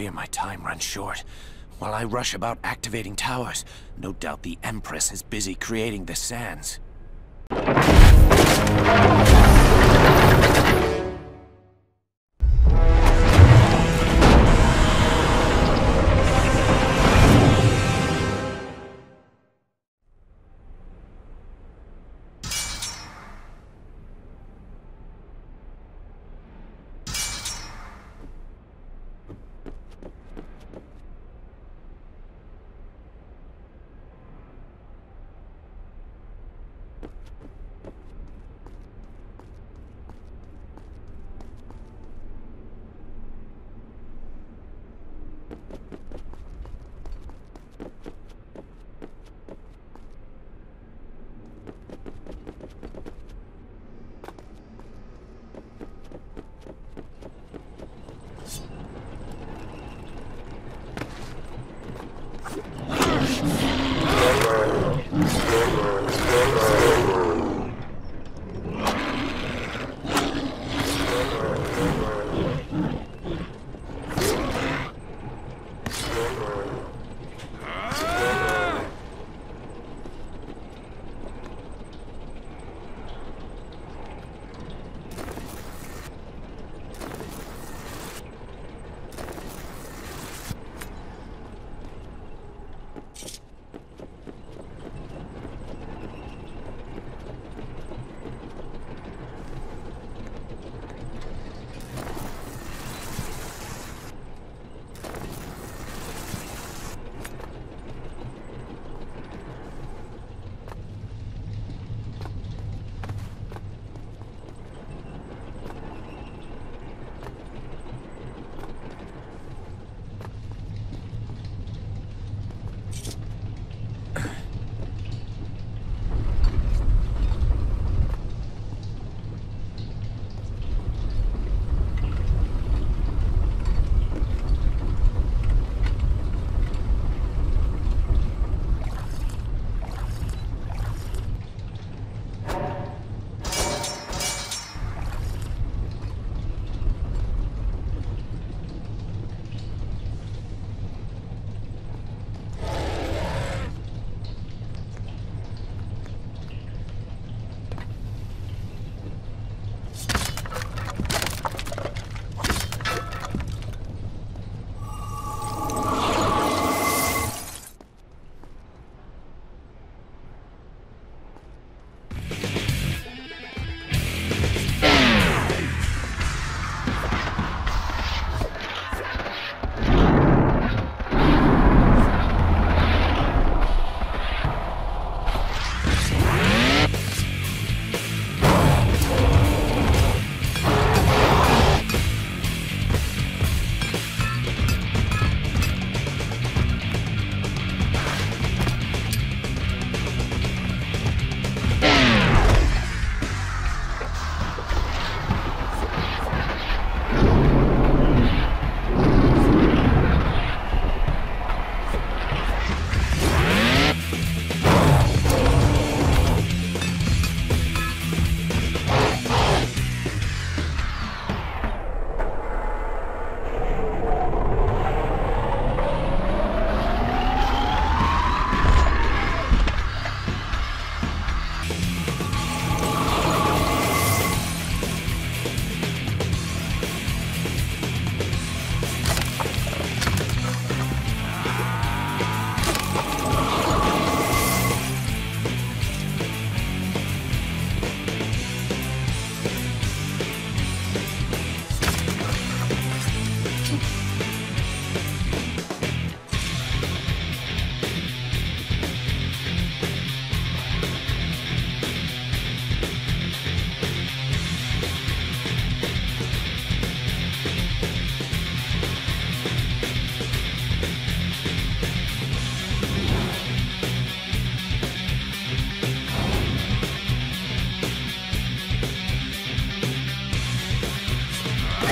fear my time runs short. While I rush about activating towers, no doubt the Empress is busy creating the sands.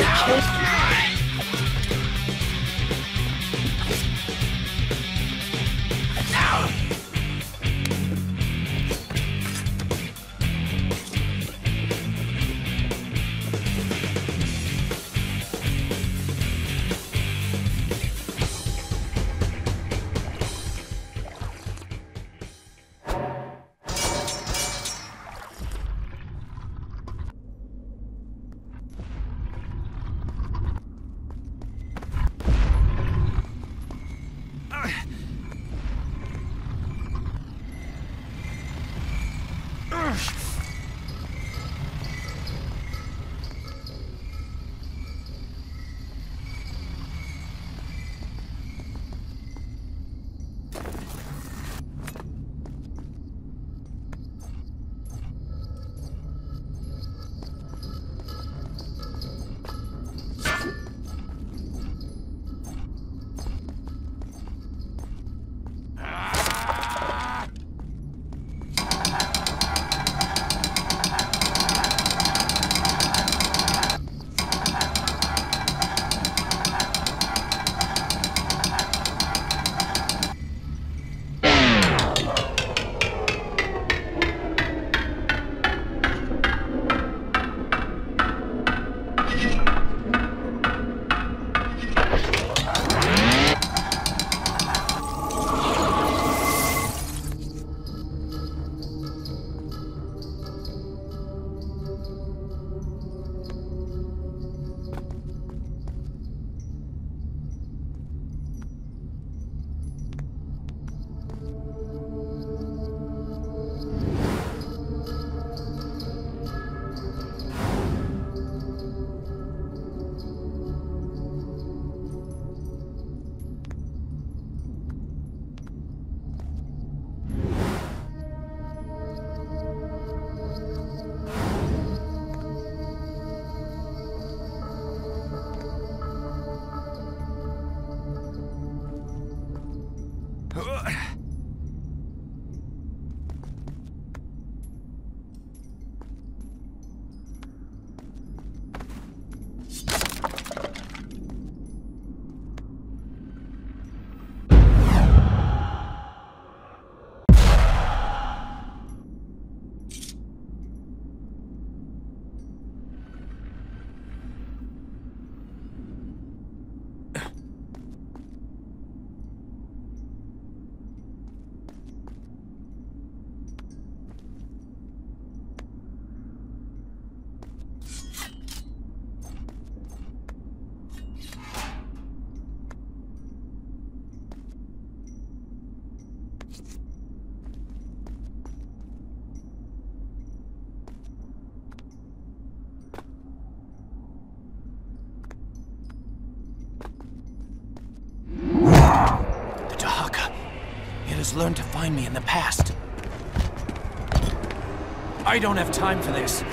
Yeah. To find me in the past. I don't have time for this.